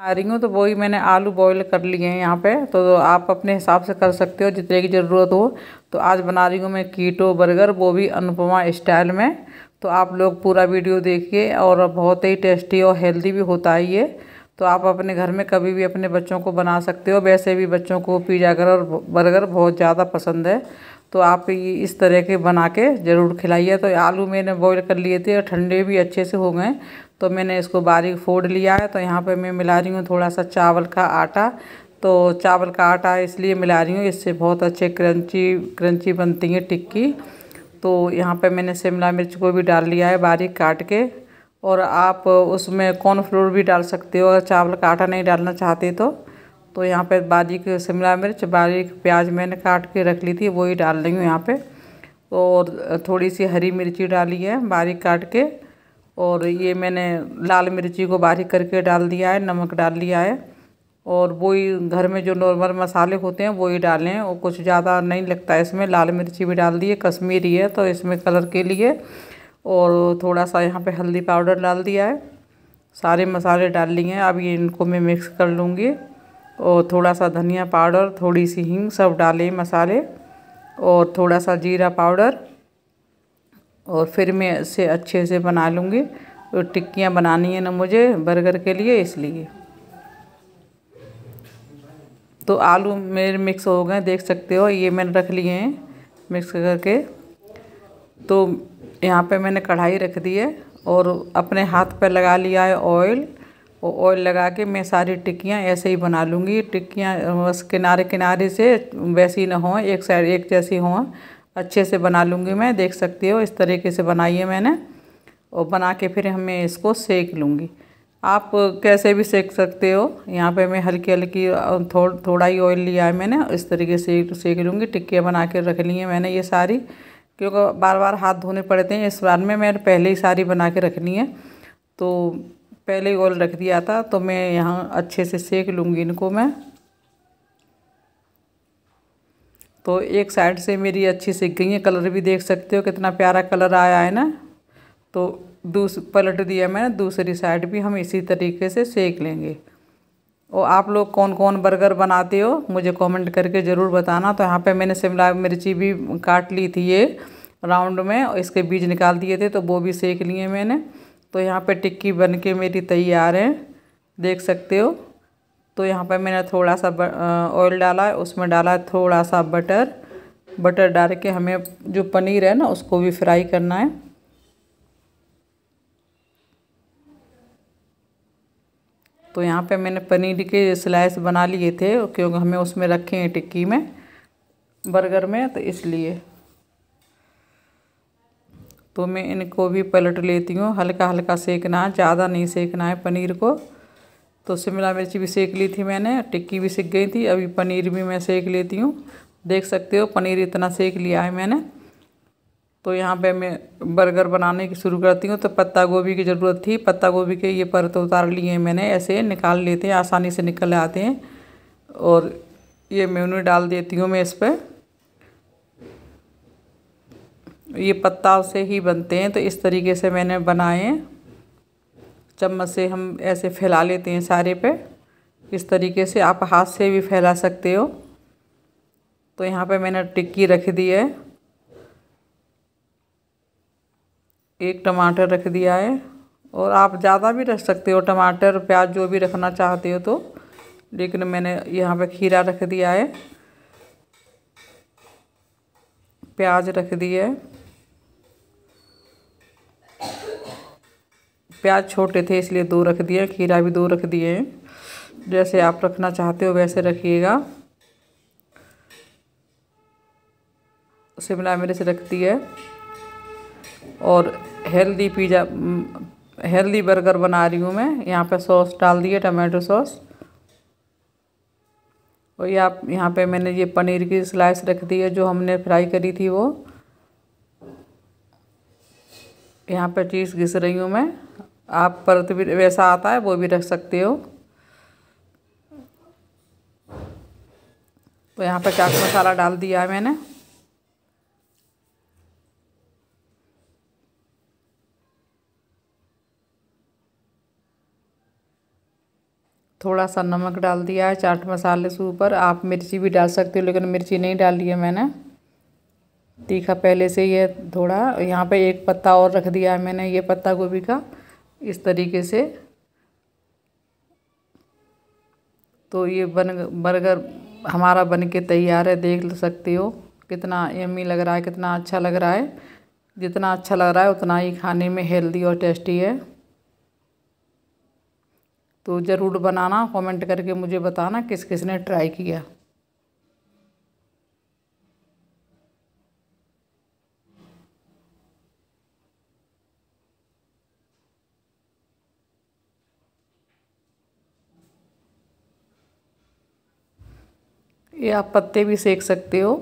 आ रही हूँ तो वही मैंने आलू बॉईल कर लिए हैं यहाँ पे। तो आप अपने हिसाब से कर सकते हो, जितने की ज़रूरत हो। तो आज बना रही हूँ मैं कीटो बर्गर, वो भी अनुपमा स्टाइल में। तो आप लोग पूरा वीडियो देखिए और बहुत ही टेस्टी और हेल्दी भी होता है ये तो आप अपने घर में कभी भी अपने बच्चों को बना सकते हो। वैसे भी बच्चों को पिज़्ज़ा और बर्गर बहुत ज़्यादा पसंद है। तो आप इस तरह के बना के ज़रूर खिलाइए। तो आलू मैंने बॉईल कर लिए थे और ठंडे भी अच्छे से हो गए। तो मैंने इसको बारीक फोड़ लिया है। तो यहाँ पे मैं मिला रही हूँ थोड़ा सा चावल का आटा। तो चावल का आटा इसलिए मिला रही हूँ, इससे बहुत अच्छे क्रंची क्रंची बनती है टिक्की। तो यहाँ पे मैंने शिमला मिर्च को भी डाल लिया है बारीक काट के। और आप उसमें कॉर्नफ्लोर भी डाल सकते हो, अगर चावल का आटा नहीं डालना चाहते तो। तो यहाँ पे बारीक शिमला मिर्च, बारीक प्याज मैंने काट के रख ली थी वही डाल रही हूँ यहाँ पे। और थोड़ी सी हरी मिर्ची डाली है बारीक काट के। और ये मैंने लाल मिर्ची को बारीक करके डाल दिया है, नमक डाल लिया है। और वही घर में जो नॉर्मल मसाले होते हैं, वही डालें। और कुछ ज़्यादा नहीं लगता है इसमें। लाल मिर्ची भी डाल दी है कश्मीरी है तो इसमें कलर के लिए। और थोड़ा सा यहाँ पे हल्दी पाउडर डाल दिया है। सारे मसाले डाल लिए हैं। अब ये इनको मैं मिक्स कर लूँगी। और थोड़ा सा धनिया पाउडर, थोड़ी सी हींग, सब डाले मसाले। और थोड़ा सा जीरा पाउडर। और फिर मैं इसे अच्छे से बना लूँगी। तो टिक्कियाँ बनानी है ना मुझे बर्गर के लिए इसलिए। तो आलू मेरे मिक्स हो गए, देख सकते हो, ये मैंने रख लिए हैं मिक्स करके। तो यहाँ पे मैंने कढ़ाई रख दी है और अपने हाथ पे लगा लिया है ऑयल। और ऑयल लगा के मैं सारी टिक्कियाँ ऐसे ही बना लूँगी। टिक्कियाँ बस किनारे किनारे से वैसी ना हों, एक साइड एक जैसी हों। अच्छे से बना लूँगी मैं, देख सकती हो, इस तरीके से बनाई है मैंने और बना के फिर हमें इसको सेक लूँगी। आप कैसे भी सेक सकते हो, यहाँ पे मैं हल्की हल्की थोड़ थोड़ा ही ऑयल लिया है मैंने, इस तरीके से सेक लूँगी, टिक्कियाँ बना के रख ली हैं मैंने ये सारी, क्योंकि बार बार हाथ धोने पड़ते हैं, इस बार में मैंने पहले ही सारी बना के रखनी है तो पहले ही ऑयल रख दिया था तो मैं यहाँ अच्छे से सेक लूँगी इनको मैं। तो एक साइड से मेरी अच्छी सीख गई है। कलर भी देख सकते हो, कितना प्यारा कलर आया है ना। तो दूस, पलट दिया मैंने, दूसरी साइड भी हम इसी तरीके से सेक लेंगे। और आप लोग कौन कौन बर्गर बनाते हो, मुझे कमेंट करके ज़रूर बताना। तो यहाँ पे मैंने शिमला मिर्ची भी काट ली थी ये राउंड में, और इसके बीज निकाल दिए थे तो वो भी सेक लिए मैंने। तो यहाँ पे टिक्की बन के मेरी तैयार है, देख सकते हो। तो यहाँ पर मैंने थोड़ा सा ऑयल डाला है, उसमें डाला है थोड़ा सा बटर बटर डाल के हमें जो पनीर है ना, उसको भी फ्राई करना है। तो यहाँ पे मैंने पनीर के स्लाइस बना लिए थे, क्योंकि हमें उसमें रखे हैं टिक्की में बर्गर में तो इसलिए। तो मैं इनको भी पलट लेती हूँ हल्का हल्का सेकना है, ज़्यादा नहीं सेकना है पनीर को। तो शिमला मिर्च भी सेक ली थी मैंने, टिक्की भी सीख गई थी। अभी पनीर भी मैं सेक लेती हूँ। देख सकते हो, पनीर इतना सेक लिया है मैंने। तो यहाँ पे मैं बर्गर बनाने की शुरू करती हूँ। तो पत्ता गोभी की ज़रूरत थी। पत्ता गोभी के ये परत उतार लिए हैं मैंने, ऐसे निकाल लेते हैं, आसानी से निकल आते हैं। और ये मैं उन्हें डाल देती हूँ मैं इस पर ये पत्ता से ही बनते हैं। तो इस तरीके से मैंने बनाए हैं। चम्मच से हम ऐसे फैला लेते हैं सारे पे। इस तरीके से आप हाथ से भी फैला सकते हो। तो यहाँ पे मैंने टिक्की रख दी है। एक टमाटर रख दिया है और आप ज़्यादा भी रख सकते हो टमाटर, प्याज जो भी रखना चाहते हो तो। लेकिन मैंने यहाँ पे खीरा रख दिया है। प्याज रख दिया है। प्याज छोटे थे, इसलिए दो रख दिए, खीरा भी दो रख दिए। हैं जैसे आप रखना चाहते हो, वैसे रखिएगा। शिमला मिर्च रख दी है और हेल्दी पिज़्ज़ा हेल्दी बर्गर बना रही हूँ मैं। यहाँ पे सॉस डाल दिए टमाटो सॉस। और ये आप, यहाँ पे मैंने ये पनीर की स्लाइस रख दी है, जो हमने फ्राई करी थी वो। यहाँ पे चीज़ घिस रही हूँ मैं। आप परत भी वैसा आता है, वो भी रख सकते हो। तो यहाँ पर चाट मसाला डाल दिया है मैंने। थोड़ा सा नमक डाल दिया है चाट मसाले से ऊपर। आप मिर्ची भी डाल सकते हो, लेकिन मिर्ची नहीं डाली है मैंने। तीखा पहले से ही है थोड़ा। यहाँ पे एक पत्ता और रख दिया है मैंने, ये पत्ता गोभी का। इस तरीके से। तो ये बन, बर्गर हमारा बन के तैयार है, देख सकते हो। कितना यमी लग रहा है, कितना अच्छा लग रहा है। जितना अच्छा लग रहा है, उतना ही खाने में हेल्दी और टेस्टी है। तो ज़रूर बनाना, कमेंट करके मुझे बताना किस किस ने ट्राई किया। ये आप पत्ते भी सेक सकते हो।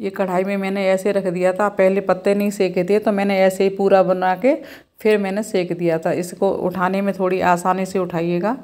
ये कढ़ाई में मैंने ऐसे रख दिया था, पहले पत्ते नहीं सेके थे तो मैंने ऐसे ही पूरा बना के फिर मैंने सेक दिया था। इसको उठाने में थोड़ी आसानी से उठाइएगा।